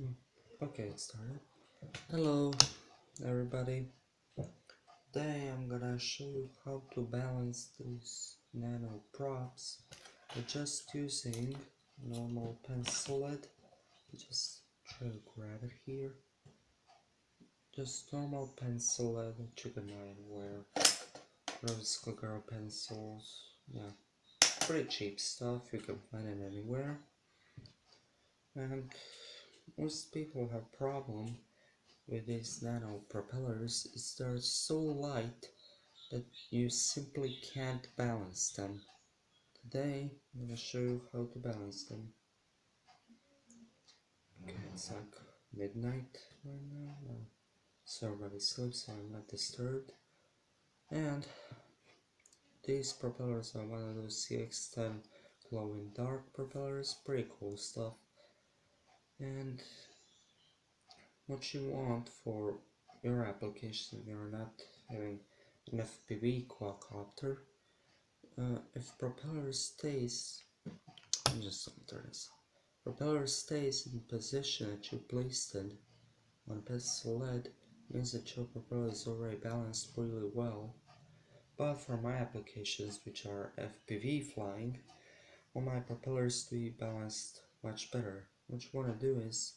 Mm, Okay, it started. Hello, everybody. Today I'm gonna show you how to balance these nano props by just using normal pencil lead. Just try to grab it here. Just normal pencil lead buy anywhere. Rose Girl pencils, yeah, pretty cheap stuff. You can find it anywhere. And most people have problem with these nano propellers is they're so light that you simply can't balance them. Today I'm gonna show you how to balance them. Okay, it's like midnight right now. So everybody sleeps so I'm not disturbed. And these propellers are one of those CX10 glow in dark propellers, pretty cool stuff and what you want for your application you're not having an FPV quadcopter uh, if propeller stays I'm just gonna turn this propeller stays in position that you placed it on pencil lead means that your propeller is already balanced really well. But for my applications which are FPV flying want my propellers to be balanced much better what you want to do is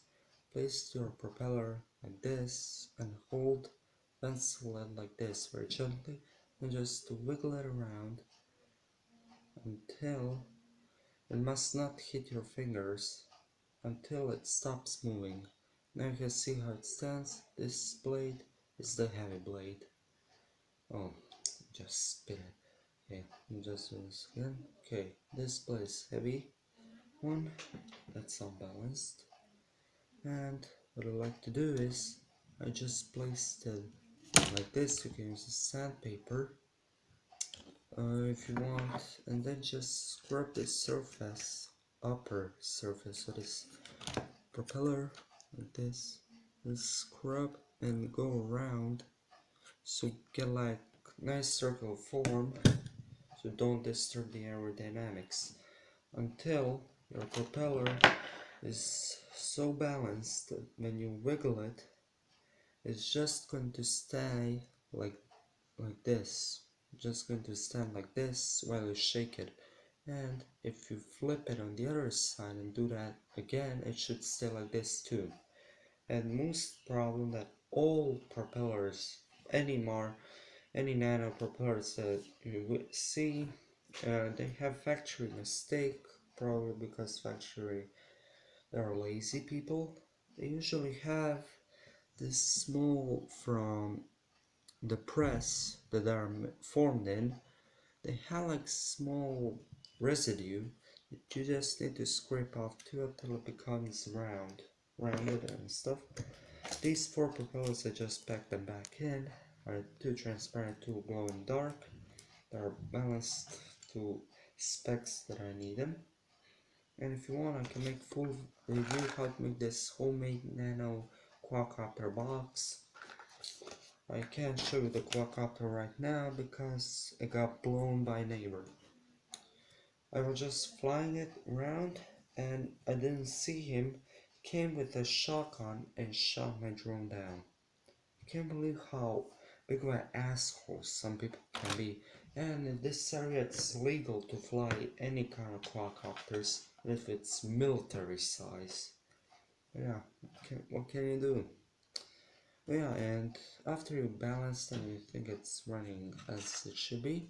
place your propeller like this and hold pencil lead like this very gently and just wiggle it around until it must not hit your fingers until it stops moving. Now you can see how it stands. This blade is the heavy blade. Oh, just spin it. Okay, just do this again. Okay, this blade is heavy one that's unbalanced and what I like to do is I just place it like this you can use a sandpaper uh, if you want and then just scrub the surface upper surface of this propeller like this and scrub and go around so get like nice circle form so don't disturb the aerodynamics until your propeller is so balanced that when you wiggle it it's just going to stay like like this just going to stand like this while you shake it. And if you flip it on the other side and do that again it should stay like this too. And most problem that all propellers any more any nano propellers that you see uh, they have factory mistake probably because factory they are lazy people. They usually have this small from the press that they are formed in. They have like small residue. That you just need to scrape off too until it becomes round rounded and stuff. These four propellers I just packed them back in are too transparent too glow in dark. They are balanced to specs that I need them and if you want I can make full review how to make this homemade nano quadcopter box. I can't show you the quadcopter right now because it got blown by neighbor. I was just flying it around and I didn't see him. Came with a shotgun and shot my drone down. I can't believe how big of an asshole some people can be. And in this area it's legal to fly any kind of quadcopters if it's military size. Yeah what can, what can you do? Yeah and after you balance and you think it's running as it should be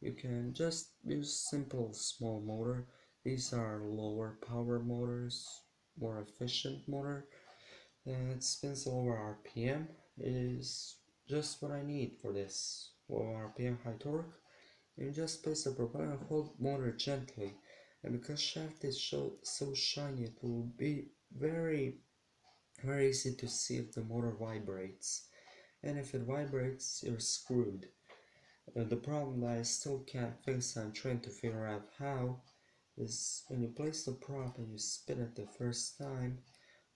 you can just use simple small motor. These are lower power motors more efficient motor. And it spins over rpm is just what i need for this. Low rpm high torque. You just place the propeller and hold motor gently and because shaft is so, so shiny it will be very very easy to see if the motor vibrates. And if it vibrates you're screwed. Uh, the problem that I still can't fix I'm trying to figure out how is when you place the prop and you spin it the first time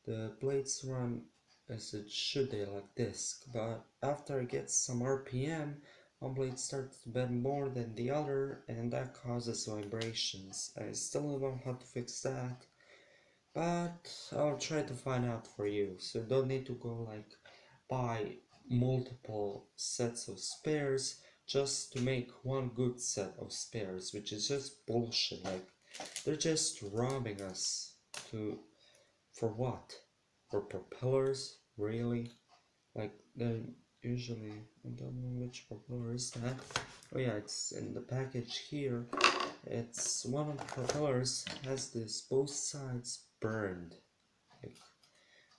the blades run as it should they like this. But after it gets some RPM one blade starts to bend more than the other and that causes vibrations. I still don't know how to fix that but I'll try to find out for you. So don't need to go like buy multiple sets of spares just to make one good set of spares which is just bullshit. Like they're just robbing us to for what? For propellers? Really? Like they usually I don't know which propeller is that? Oh yeah it's in the package here. It's one of the propellers has this both sides burned. Like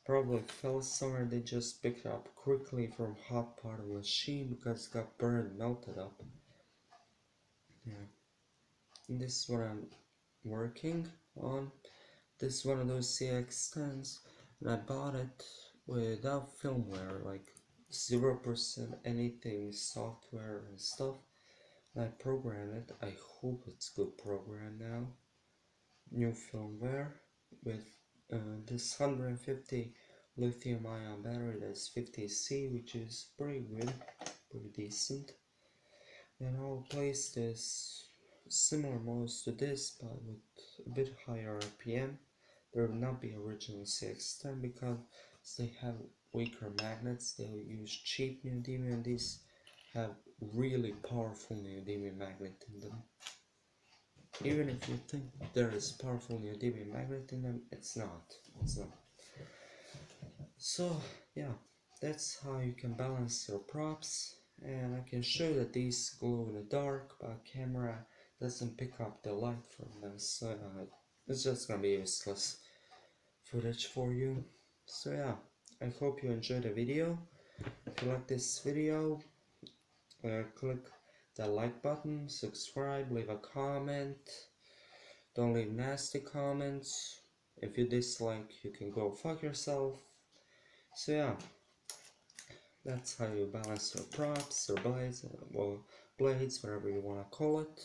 probably fell somewhere they just picked it up quickly from hot part of the machine because it got burned melted up. Yeah. And this is what I'm working on. This is one of those CX10s and I bought it without firmware like 0% anything software and stuff. And I program it. I hope it's good program now. New firmware with uh, this 150 lithium ion battery that's 50C which is pretty good pretty decent. And I'll place this similar modes to this but with a bit higher RPM there will not be original CX10 because they have weaker magnets they'll use cheap neodymium these have really powerful neodymium magnet in them. Even if you think there is powerful neodymium magnet in them it's not it's not. So yeah that's how you can balance your props and I can show that these glow in the dark but camera doesn't pick up the light from them so uh, it's just gonna be useless footage for you. So yeah I hope you enjoyed the video. If you like this video uh, click the like button subscribe leave a comment. Don't leave nasty comments. If you dislike you can go fuck yourself. So yeah. That's how you balance your props or blades well blades whatever you want to call it.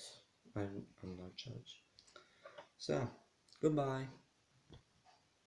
I'm, I'm not judge. So goodbye